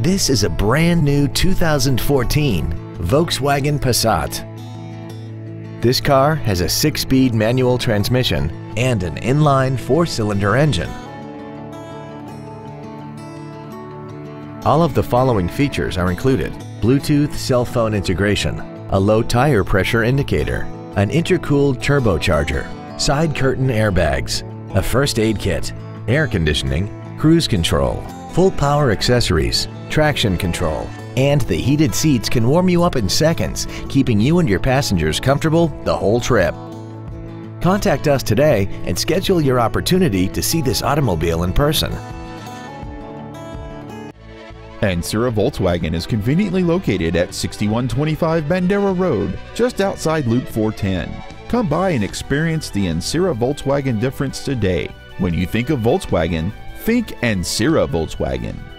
This is a brand new 2014 Volkswagen Passat. This car has a six-speed manual transmission and an inline four-cylinder engine. All of the following features are included. Bluetooth cell phone integration, a low tire pressure indicator, an intercooled turbocharger, side curtain airbags, a first aid kit, air conditioning, cruise control, full power accessories, traction control, and the heated seats can warm you up in seconds, keeping you and your passengers comfortable the whole trip. Contact us today and schedule your opportunity to see this automobile in person. Ancira Volkswagen is conveniently located at 6125 Bandera Road, just outside Loop 410. Come by and experience the Ancira Volkswagen difference today. When you think of Volkswagen, think Ancira Volkswagen.